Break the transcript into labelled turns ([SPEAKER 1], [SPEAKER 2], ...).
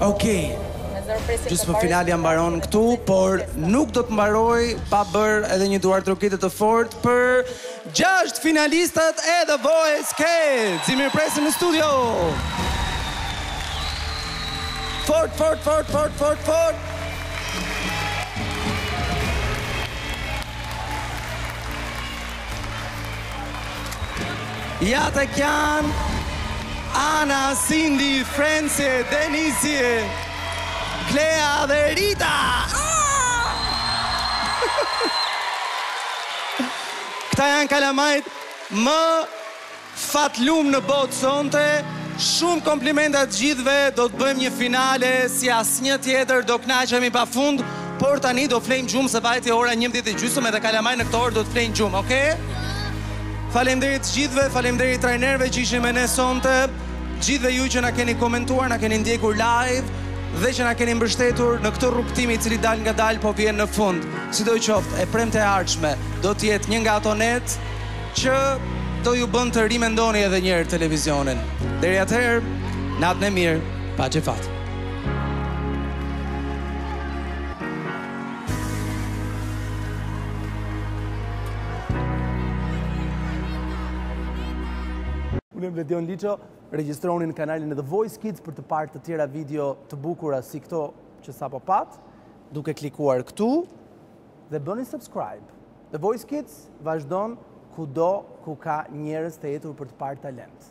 [SPEAKER 1] Okej.
[SPEAKER 2] Gjysmëfinalja
[SPEAKER 1] mbaron këtu, por nuk do të mbaroj pa bërë edhe një duartrokitje të fortë për gjashtë finalistët e The Voice Kids. I mirëpresim në studio. Fort, fort, fort, fort, fort, fort. Ja te ku janë Ana, Sindi, Frenci, Denisi, Klea dhe Rita! Këta janë kalamajtë më fatlumë në botë sonte Shumë komplimenta të gjithëve Do të bëjmë një finale si asnjë tjetër Do kënaqemi pa fund Por tani do flejmë gjumë se vajti ora njëmbëdhjetë e gjysëm edhe kalamajtë në këtë orë do të flejnë gjumë ok Faleminderit të gjithëve Faleminderit trajnerëve që ishin me ne sonte Gjithëve ju që na keni komentuar na keni ndjekur live dhe që na keni mbështetur në këtë rrugëtim i cili dalëngadalë po vjen në fund sidoqoftë e premte e ardhshme do të jetë një nga ato net Që do ju bëjë të rimendoni edhe një herë televizionin. Deri atëherë, natën e mirë, paçi fat. Unë jam Ledion Liço, regjistrohuni në kanalin e The Voice Kids për të parë të tjera video të bukura si këto që sapo patë, duke klikuar këtu. dhe bëni subscribe. The Voice Kids vazhdon kudo ku ka njerëz të etur për të parë talent.